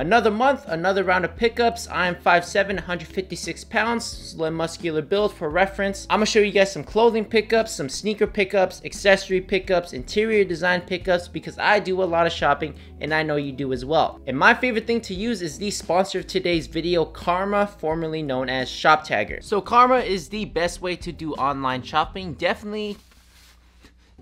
Another month, another round of pickups. I am 5'7", 156 pounds, slim muscular build for reference. I'm gonna show you guys some clothing pickups, some sneaker pickups, accessory pickups, interior design pickups because I do a lot of shopping and I know you do as well. And my favorite thing to use is the sponsor of today's video, Karma, formerly known as Shoptagr. So Karma is the best way to do online shopping. Definitely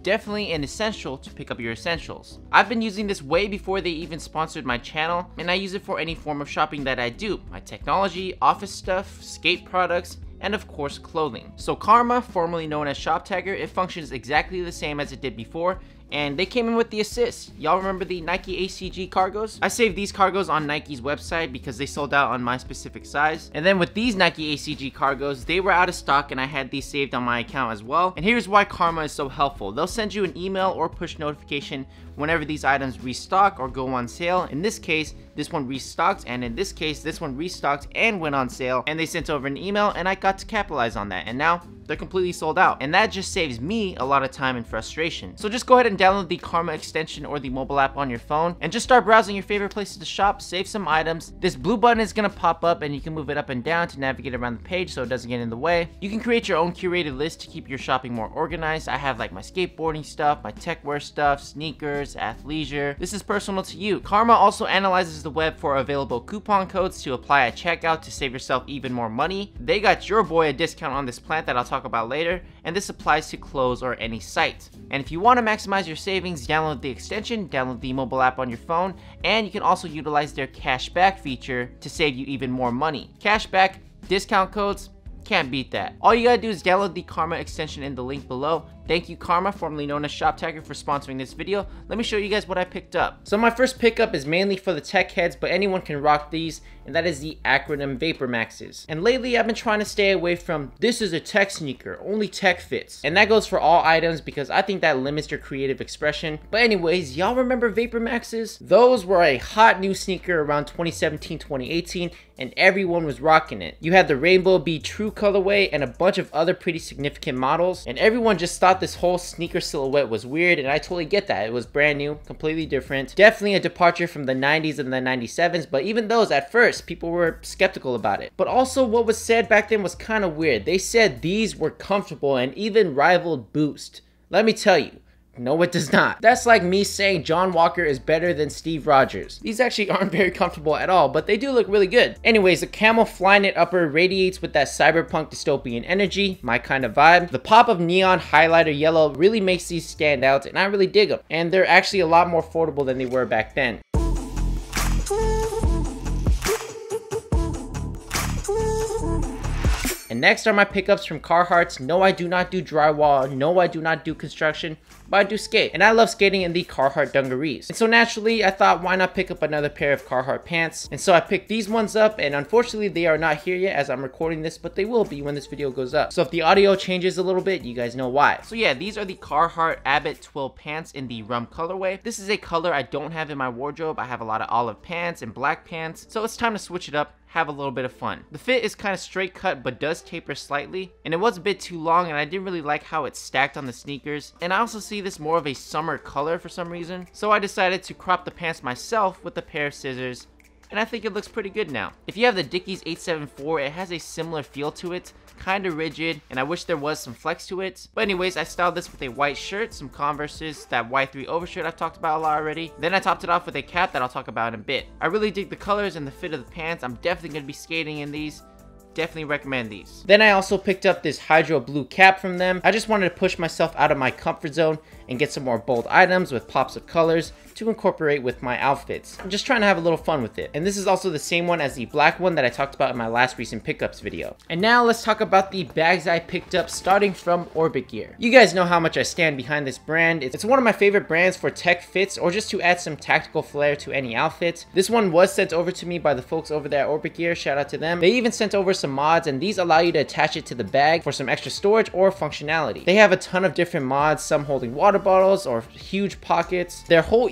definitely an essential to pick up your essentials. I've been using this way before they even sponsored my channel, and I use it for any form of shopping that I do. My technology, office stuff, skate products, and of course clothing. So Karma, formerly known as Shoptagr, it functions exactly the same as it did before, and they came in with the assist. Y'all remember the Nike ACG cargos? I saved these cargos on Nike's website because they sold out on my specific size. And then with these Nike ACG cargos, they were out of stock and I had these saved on my account as well. And here's why Karma is so helpful. They'll send you an email or push notification whenever these items restock or go on sale. In this case, this one restocked and in this case, this one restocked and went on sale and they sent over an email and I got to capitalize on that. And now they're completely sold out. And that just saves me a lot of time and frustration. So just go ahead and download the Karma extension or the mobile app on your phone and just start browsing your favorite places to shop, save some items. This blue button is gonna pop up and you can move it up and down to navigate around the page so it doesn't get in the way. You can create your own curated list to keep your shopping more organized. I have like my skateboarding stuff, my tech wear stuff, sneakers, athleisure. This is personal to you. Karma also analyzes the web for available coupon codes to apply at checkout to save yourself even more money. They got your boy a discount on this plant that I'll talk talk about later, and this applies to clothes or any site. And if you want to maximize your savings, download the extension, download the mobile app on your phone, and you can also utilize their cashback feature to save you even more money. Cashback, discount codes, can't beat that. All you gotta do is download the Karma extension in the link below. Thank you Karma, formerly known as Shoptagr, for sponsoring this video. Let me show you guys what I picked up. So my first pickup is mainly for the tech heads, but anyone can rock these, and that is the acronym Vapor Maxes. And lately I've been trying to stay away from, this is a tech sneaker, only tech fits. And that goes for all items because I think that limits your creative expression. But anyways, y'all remember Vapor Maxes? Those were a hot new sneaker around 2017, 2018, and everyone was rocking it. You had the Rainbow Be True colorway and a bunch of other pretty significant models, and everyone just thought this whole sneaker silhouette was weird, and I totally get that. It was brand new, completely different. Definitely a departure from the 90s and the 97s, but even those at first, people were skeptical about it. But also what was said back then was kind of weird. They said these were comfortable and even rivaled Boost. Let me tell you, no, it does not. That's like me saying John Walker is better than Steve Rogers. These actually aren't very comfortable at all, but they do look really good. Anyways, the camel Flyknit upper radiates with that cyberpunk dystopian energy, my kind of vibe. The pop of neon highlighter yellow really makes these stand out, and I really dig them. And they're actually a lot more affordable than they were back then. And next are my pickups from Carhartts. No, I do not do drywall. No, I do not do construction but I do skate. And I love skating in the Carhartt dungarees. And so naturally, I thought, why not pick up another pair of Carhartt pants? And so I picked these ones up, and unfortunately, they are not here yet as I'm recording this, but they will be when this video goes up. So if the audio changes a little bit, you guys know why. So yeah, these are the Carhartt Abbott Twill pants in the rum colorway. This is a color I don't have in my wardrobe. I have a lot of olive pants and black pants, so it's time to switch it up have a little bit of fun. The fit is kind of straight cut but does taper slightly and it was a bit too long and I didn't really like how it stacked on the sneakers and I also see this more of a summer color for some reason so I decided to crop the pants myself with a pair of scissors and I think it looks pretty good now. If you have the Dickies 874, it has a similar feel to it, kind of rigid, and I wish there was some flex to it. But anyways, I styled this with a white shirt, some Converses, that Y3 overshirt I've talked about a lot already. Then I topped it off with a cap that I'll talk about in a bit. I really dig the colors and the fit of the pants. I'm definitely going to be skating in these definitely recommend these. Then I also picked up this Hydro Blue cap from them. I just wanted to push myself out of my comfort zone and get some more bold items with pops of colors to incorporate with my outfits. I'm just trying to have a little fun with it. And this is also the same one as the black one that I talked about in my last recent pickups video. And now let's talk about the bags I picked up starting from Orbit Gear. You guys know how much I stand behind this brand. It's one of my favorite brands for tech fits or just to add some tactical flair to any outfit. This one was sent over to me by the folks over there at Orbit Gear. Shout out to them. They even sent over some mods and these allow you to attach it to the bag for some extra storage or functionality. They have a ton of different mods, some holding water bottles or huge pockets. Their whole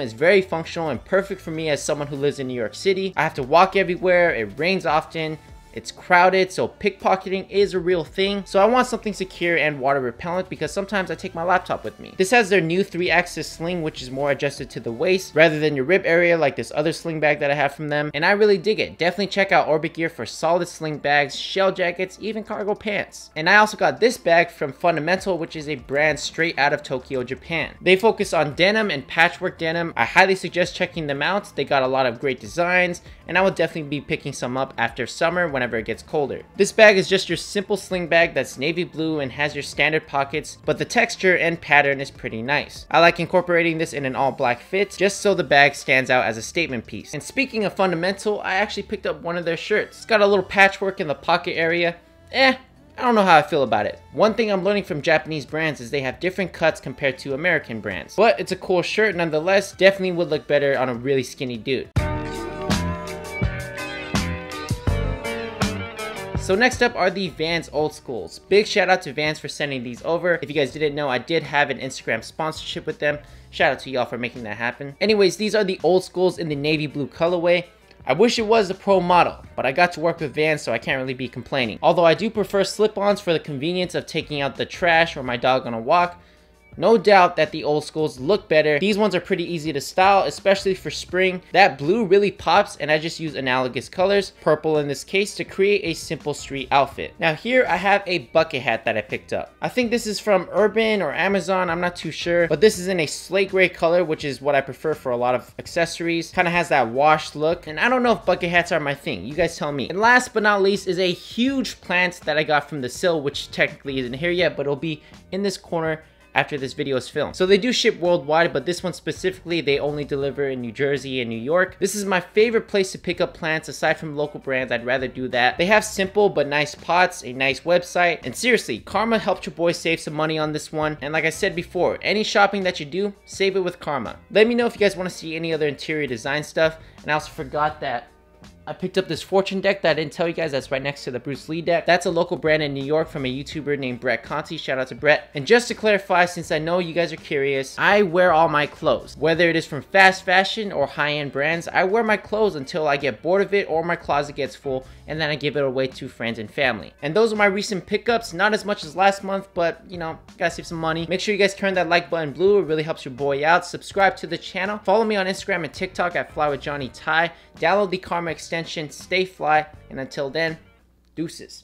is very functional and perfect for me as someone who lives in New York City. I have to walk everywhere, it rains often, It's crowded, so pickpocketing is a real thing. So I want something secure and water repellent because sometimes I take my laptop with me. This has their new 3-axis sling, which is more adjusted to the waist rather than your rib area like this other sling bag that I have from them. And I really dig it. Definitely check out Orbit Gear for solid sling bags, shell jackets, even cargo pants. And I also got this bag from Fundamental, which is a brand straight out of Tokyo, Japan. They focus on denim and patchwork denim. I highly suggest checking them out. They got a lot of great designs and I will definitely be picking some up after summer whenever it gets colder. This bag is just your simple sling bag that's navy blue and has your standard pockets, but the texture and pattern is pretty nice. I like incorporating this in an all black fit just so the bag stands out as a statement piece. And speaking of fundamental, I actually picked up one of their shirts. It's got a little patchwork in the pocket area. Eh, I don't know how I feel about it. One thing I'm learning from Japanese brands is they have different cuts compared to American brands. But it's a cool shirt nonetheless, definitely would look better on a really skinny dude. So next up are the Vans Old Schools. Big shout out to Vans for sending these over. If you guys didn't know, I did have an Instagram sponsorship with them. Shout out to y'all for making that happen. Anyways, these are the Old Schools in the navy blue colorway. I wish it was the pro model, but I got to work with Vans so I can't really be complaining. Although I do prefer slip-ons for the convenience of taking out the trash or my dog on a walk, no doubt that the old schools look better. These ones are pretty easy to style, especially for spring. That blue really pops and I just use analogous colors, purple in this case, to create a simple street outfit. Now here I have a bucket hat that I picked up. I think this is from Urban or Amazon, I'm not too sure, but this is in a slate gray color, which is what I prefer for a lot of accessories. Kind of has that washed look, and I don't know if bucket hats are my thing. You guys tell me. And last but not least is a huge plant that I got from the sill, which technically isn't here yet, but it'll be in this corner after this video is filmed. So they do ship worldwide, but this one specifically, they only deliver in New Jersey and New York. This is my favorite place to pick up plants aside from local brands. I'd rather do that. They have simple but nice pots, a nice website, and seriously, Karma helped your boy save some money on this one. And like I said before, any shopping that you do, save it with Karma. Let me know if you guys want to see any other interior design stuff. And I also forgot that I picked up this Fortune deck that I didn't tell you guys that's right next to the Bruce Lee deck. That's a local brand in New York from a YouTuber named Brett Conti. Shout out to Brett. And just to clarify, since I know you guys are curious, I wear all my clothes. Whether it is from fast fashion or high-end brands, I wear my clothes until I get bored of it or my closet gets full and then I give it away to friends and family. And those are my recent pickups. Not as much as last month, but you know, gotta save some money. Make sure you guys turn that like button blue. It really helps your boy out. Subscribe to the channel. Follow me on Instagram and TikTok at Fly with Johnny Thai. Download the Karma extension, stay fly, and until then, deuces.